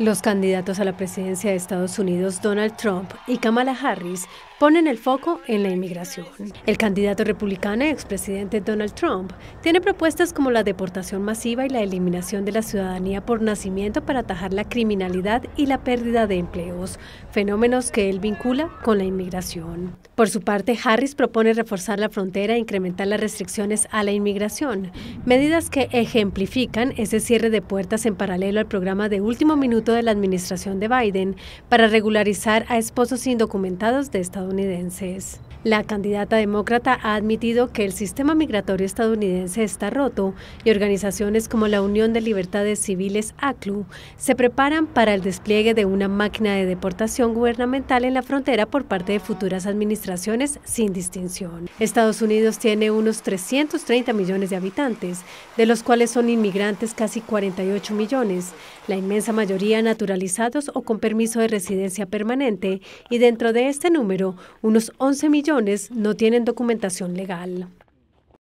Los candidatos a la presidencia de Estados Unidos, Donald Trump y Kamala Harris, ponen el foco en la inmigración. El candidato republicano expresidente Donald Trump tiene propuestas como la deportación masiva y la eliminación de la ciudadanía por nacimiento para atajar la criminalidad y la pérdida de empleos, fenómenos que él vincula con la inmigración. Por su parte, Harris propone reforzar la frontera e incrementar las restricciones a la inmigración, medidas que ejemplifican ese cierre de puertas en paralelo al programa de último minuto de la administración de Biden para regularizar a esposos indocumentados de estadounidenses. La candidata demócrata ha admitido que el sistema migratorio estadounidense está roto y organizaciones como la Unión de Libertades Civiles ACLU se preparan para el despliegue de una máquina de deportación gubernamental en la frontera por parte de futuras administraciones sin distinción. Estados Unidos tiene unos 330 millones de habitantes, de los cuales son inmigrantes casi 48 millones, la inmensa mayoría naturalizados o con permiso de residencia permanente, y dentro de este número, unos 11 no tienen documentación legal.